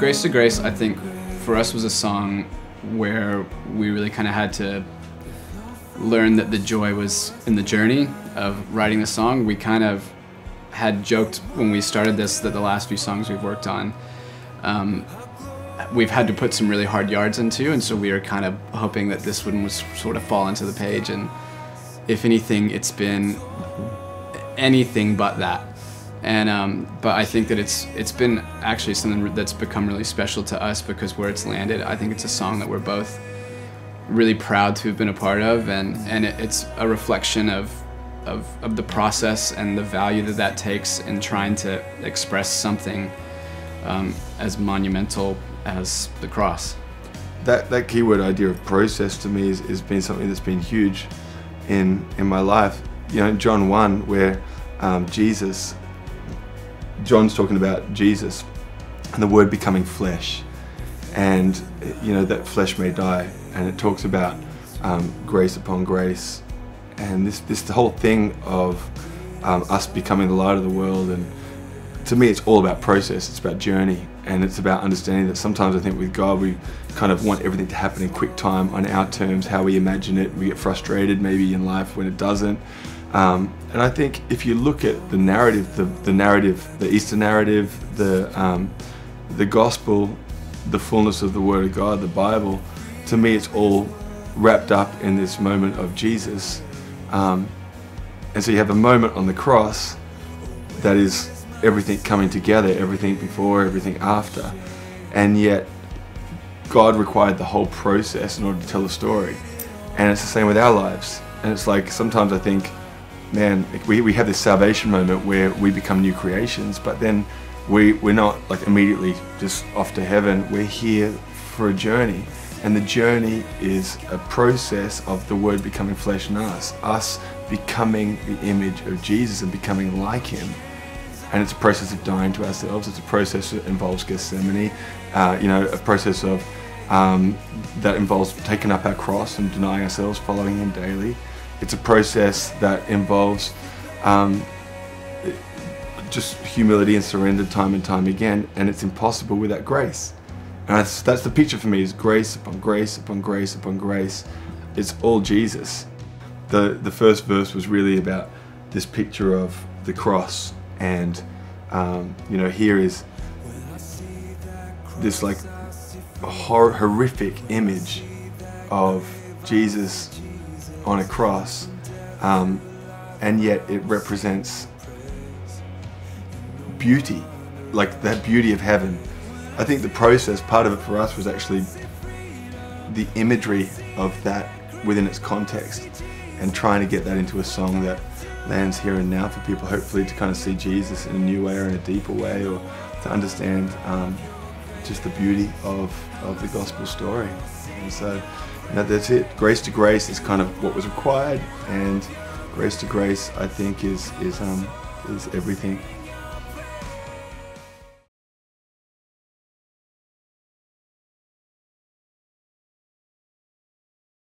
Grace to Grace, I think, for us was a song where we really kind of had to learn that the joy was in the journey of writing the song. We kind of had joked when we started this that the last few songs we've worked on, um, we've had to put some really hard yards into, and so we are kind of hoping that this one was sort of fall into the page. And if anything, it's been anything but that. And um, but I think that it's it's been actually something that's become really special to us because where it's landed, I think it's a song that we're both really proud to have been a part of, and and it, it's a reflection of, of of the process and the value that that takes in trying to express something um, as monumental as the cross. that that keyword idea of process to me is, has been something that's been huge in in my life. You know, John one, where um, Jesus, John's talking about Jesus and the Word becoming flesh, and you know that flesh may die, and it talks about um, grace upon grace, and this this whole thing of um, us becoming the light of the world. And to me it's all about process. It's about journey. And it's about understanding that sometimes i think with god we kind of want everything to happen in quick time on our terms how we imagine it. We get frustrated maybe in life when it doesn't um, and i think if you look at the narrative the, the narrative the easter narrative the um, the gospel the fullness of the word of god the bible to me it's all wrapped up in this moment of jesus um, and so you have a moment on the cross that is everything coming together, everything before, everything after. And yet, God required the whole process in order to tell a story. And it's the same with our lives. And it's like sometimes I think, man, we, we have this salvation moment where we become new creations, but then we, we're not like immediately just off to heaven. We're here for a journey. And the journey is a process of the Word becoming flesh in us, us becoming the image of Jesus and becoming like Him and it's a process of dying to ourselves. It's a process that involves Gethsemane, uh, you know, a process of um, that involves taking up our cross and denying ourselves, following Him daily. It's a process that involves um, just humility and surrender time and time again, and it's impossible without grace. And that's, that's the picture for me: is grace upon grace upon grace upon grace. It's all Jesus. The the first verse was really about this picture of the cross and um, you know here is this like hor- horrific image of Jesus on a cross um, and yet it represents beauty like that beauty of heaven I think the process part of it for us was actually the imagery of that within its context and trying to get that into a song that lands here and now for people, hopefully to kind of see Jesus in a new way or in a deeper way, or to understand um, just the beauty of, of the gospel story. And so, know, that's it. Grace to grace is kind of what was required, and grace to grace, I think, is is um, is everything